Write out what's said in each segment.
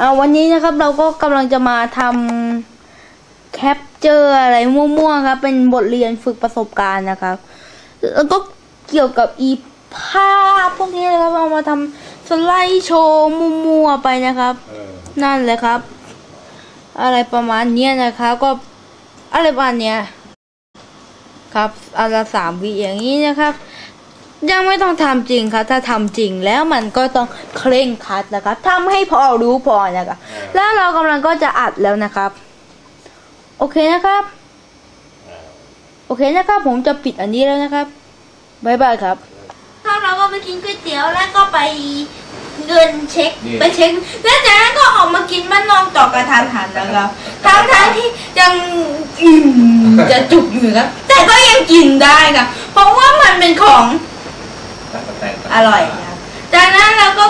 อ่าวันนี้นะครับเราก็กำลังจะมาทำแคปเจอร์อะไรมั่วๆครับ เป็นบทเรียนฝึกประสบการณ์นะครับ แล้วก็เกี่ยวกับอีภาพพวกนี้นะครับ เอามาทำสไลด์โชว์มั่วๆไปนะครับเออนั่นแหละครับ อะไรประมาณเนี้ยนะครับ ก็อะไรประมาณเนี้ยครับอันละสามวิอย่างนี้นะครับ ยังไม่ต้องทำจริงครับ ถ้าทำจริงแล้วมันก็ต้องเคร่งครัดนะครับทำให้พอรู้พอนะครับแล้วเรากำลังก็จะอัดแล้วนะครับ โอเคนะครับ โอเคนะครับ ผมจะปิดอันนี้แล้วนะครับบ๊ายบายครับถ้าเราก็ไปกินก๋วยเตี๋ยวแล้วก็ไปเงินเช็คนี่ไปเช็ค แล้วจากนั้นก็ออกมากินบ้านนอกต่อกระทันหันนะครับทั้งทั้งๆที่ยังอิ่มจะจุกอยู่ครับแต่ก็ยังกินได้ครับเพราะว่ามันเป็นของตั๊กแตน อร่อยครับจากนั้นเราก็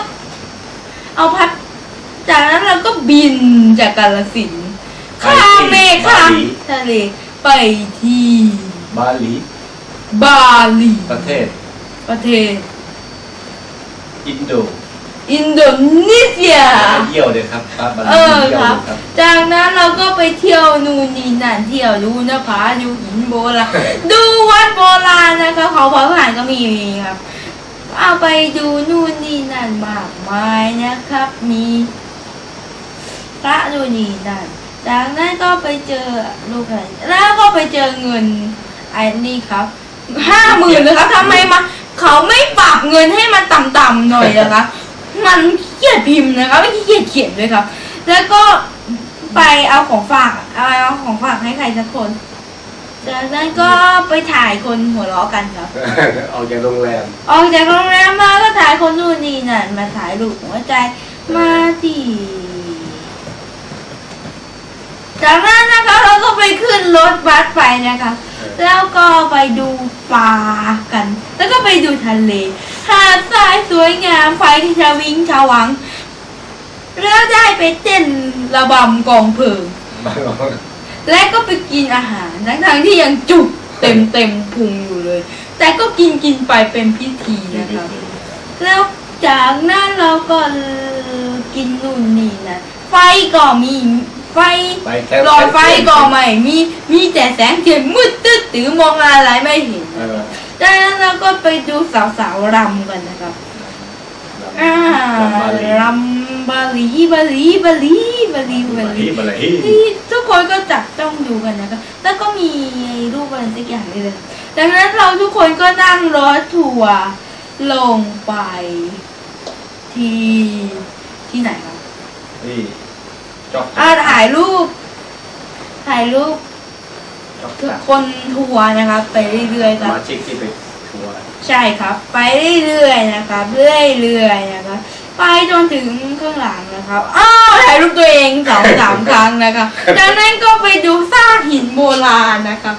เอาพัด จากนั้นเราก็บินจากกาลสินธุ์ข้ามเมฆข้ามทะเลไปที่บาหลีบาหลีประเทศ ประเทศ อินโดอินโดนีเซีย ไปเที่ยวเลยครับป้าบาหลีเออเที่ยวครับเลยครับ จากนั้นเราก็ไปเที่ยวนู่นนี่นั่นเที่ยวดูหน้าผาดูหินโบราณ ดูวัดโบราณนะคะเขาพอผ่านก็มีครับ เอาไปดูนู่นนี่นั่นมากมายนะครับ มีพระนู่นนี่นั่นจากนั้นก็ไปเจอลูกอะไรแล้วก็ไปเจอเงินไอ้นี่ครับห้าหมื่นเลยครับทำไมมาเขาไม่ปรับเงินให้มันต่ำๆหน่อยนะคะมันเกียจพิมพ์นะครับไม่เกียจเขียนด้วยครับ แล้วก็ไปเอาของฝากเอาของฝากให้ใครสักคน จากนั้นก็ไปถ่ายคนหัวเราะกันครับ ออกจากโรงแรม ออกจากโรงแรมมาก็ถ่ายคนนู่นนี่นั่นมาถ่ายรูปหัวใจมาที่จากนั้นนะคะเราก็ไปขึ้นรถบัสไปนะคะแล้วก็ไปดูปลากัน แล้วก็ไปดูทะเลหาดทรายสวยงามไฟที่ชวิงชวังแล้วได้ไปเต้นระบำกองเพลิง และก็ไปกินอาหารทั้งๆที่ยังจุกเต็มเต็มๆพุงอยู่เลย แต่ก็กินกินไปเป็นพิธีนะครับ แล้วจากนั้นเราก็กินนู่นนี่นะไฟก็มีไฟไปแค่หลอดไฟก็ไม่มีมีแต่แสงเทียนมืดตึ๊ดตื้อมองอะไรไม่เห็นเออจากนั้นเราก็ไปดูสาวๆรำกันนะครับอ่าบาหลีรำบาหลีบาหลีบาหลีบาหลีบาบาหหลีลีบาหลีที่ทุก คนก็จับจ้องดูกันนะครับแล้วก็มีรูปอะไรสักอย่างนี่เลยดังนั้นเราทุกคนก็นั่งรถทัวร์ลงไป ที่ที่ไหนครับนี่จ็อกอ่าถ่ายรูป ถ่ายรูปจ็อกทุกคนทัวร์นะครับ ไปเรื่อยๆคสรับ มาชิกที่ไปทัวร์ ใช่ครับ ไปเรื่อยๆนะครับ เรื่อยๆนะครับ ไปจนถึงข้างหลังนะครับ อ้าวถ่ายรูปตัวเองสองสามครั้งนะครับจากนั้นก็ไปดูซากหินโบราณนะครับ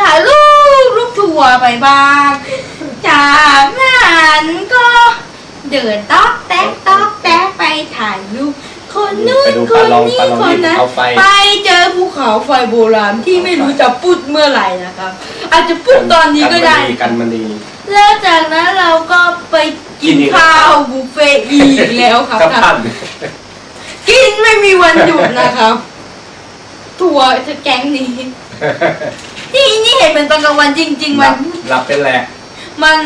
ถ่ายรูปรูปทัวร์ไปบ้างจากนั้นก็เดินต๊อกแต๊กต๊อกแต๊กไปถ่ายรูปคนนู้ไปนดูคปลานลองนี้ปลาลองคนที่นั้นเขาไฟไปเจอภูเขาไฟโบราณที่ไม่รู้จะปุดเมื่อไหร่นะครับ อาจจะปุดตอนนี้ก็ได้กันมันดีแล้วจากนั้นเราก็ไป กินกินอีกข้าวบุฟเฟ่ต์อีกแล้วครับกับท่าท่านนกินไม่มีวันหยุดนะครับ ทัวร์จะแก๊งนี้ที่นี่เห็นเป็นตอนกลางวันจริงๆหมัลันบหลับเป็นแหลกมัน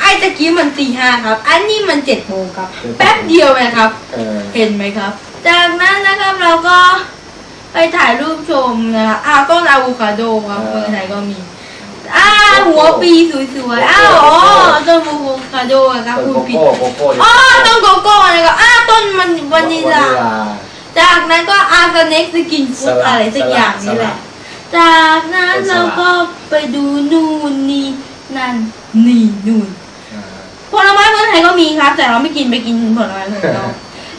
ไอ้ตะกี้มันตีห้าครับ อันนี้มันเจ็ดโมงครับ แป๊บเดียวนะครับเออเห็นไหมครับ จากนั้นนะครับเราก็ไปถ่ายรูปชมนะครับอ้าวต้นอะโวคาโดครับเมืองไทยก็มี อ้าวหัวปลีสวยๆ อ้าวอ๋อต้นอะโวคาโดครับต้นคุณโกผิดโก้โกโก้อ๋อต้นโกโก้นะครับอ้าวต้นมันวานิลลา จากนั้นก็อ่า snake skin fruit อะไรสักอย่างนี่แหละ จากนั้นเราก็ไปดูนู่นนี่นั่นนี่นู่นอ่าผลไม้เมืองไทยก็มีครับ แต่เราไม่กินไปกินผลไม้เมืองนอก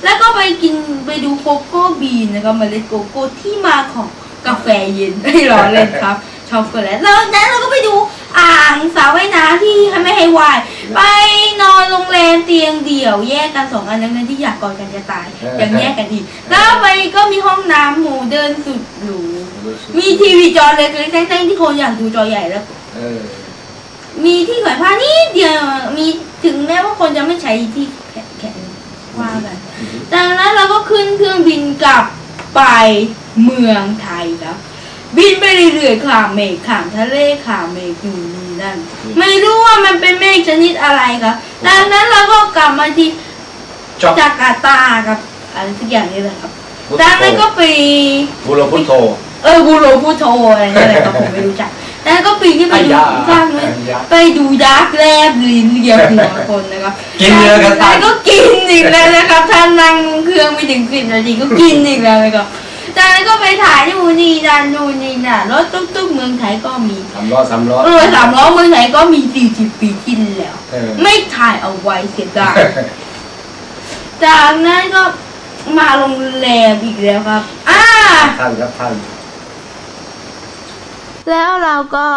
แล้วก็ไปกินไปดูโกโก้ bean นะครับเมล็ดโกโก้ที่มาของกาแฟเย็นไม่รอเล่นครับ ช็อกโกแลตแล้วนั้นเราก็ไปดูอ่างสระว่ายน้ำที่ไม่ให้ว่ายไปนอนโรงแรมเตียงเดี่ยว แยกกันสองอันนั้นที่อยากกอดกันจะตายยังแยกกันอีกแล้วไปก็มีห้องน้ำ modern สุดหรูมีทีวีจอเล็กๆแจ้งๆที่คนอยากดูจอใหญ่แล้วเออมีที่แขวนผ้านิดเดียวมีถึงแม้ว่าคนจะไม่ใช้ที่แขนแขนว่ากันจากนั้นเราก็ขึ้นเครื่องบินกลับไปเมืองไทยครับ บินไปเรื่อยๆข้ามเมฆข้ามทะเลข้ามเมฆอยู่นี่นั่นไม่รู้ว่ามันเป็นเมฆชนิดอะไรครับดังนั้นเราก็กลับมาที่จ็อกจาการ์ตาครับอะไรสักอย่างนี้เลยครับพุทโธจากนั้นก็ไปบุโรพุทโธเออบูโรพูโทอะไรนั่นแหละครับผมไม่รู้จักแล้วก็ปีนขึ้นไปดูอ้ยาข้างเลยอ้ยาไปดูยักษ์แลบลิ้นเลียวหัวคนนะครับกินเยอะกันแล้วก็กินอีกแล้วนะครับท่านนั่งเครื่องไม่ถึงสิบนาทีก็กินอีกแล้วนะครับ จากนั้นก็ไปถ่ายนู่นนี่นั่นนู่นนี่นั่นรถตุ๊กๆเมืองไทยก็มีสามล้อสามล้อเออสามล้อเมืองไทยก็มีสี่สิบปีที่แล้วเออไม่ถ่ายเอาไว้เสียดายจากนั้นก็มาโรงแรมอีกแล้วครับอ่าท่านครับท่านแล้วเราก็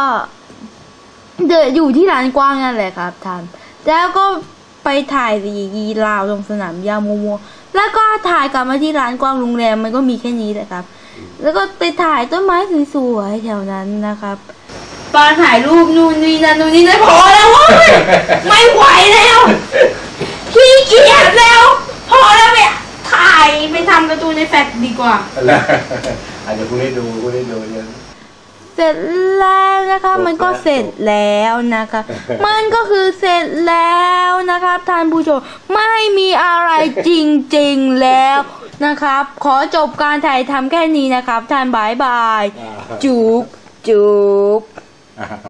เดินอยู่ที่ร้านกว้างนั่นแหละครับท่านแล้วก็ ไปถ่ายรีกีราวตรงสนามหญ้ามัวๆแล้วก็ถ่ายกลับมาที่ร้านกว้างโรงแรมมันก็มีแค่นี้แหละครับ แล้วก็ไปถ่ายต้นไม้สวยๆแถวนั้นนะครับตอนถ่ายรูปนู่นนี่นั่นนู่นนี่นั่นพอแล้วเว้ยไม่ไหวแล้วขี้เกียจแล้ว พอแล้วไปถ่ายไปทำการ์ตูนในแฟลชดีกว่า อาจจะพรุ่งนี้ดูพรุ่งนี้ดูเยอะ ร็จแล้วนะคะจบมันก็แล้วเสร็จแล้วนะคะ มันก็คือเสร็จแล้วนะครับท่านผู้ชมไม่มีอะไรจริงๆแล้วนะครับ ขอจบการถ่ายทำแค่นี้นะครับท่านบายบายอ่าจุ๊บจุ๊บอ่า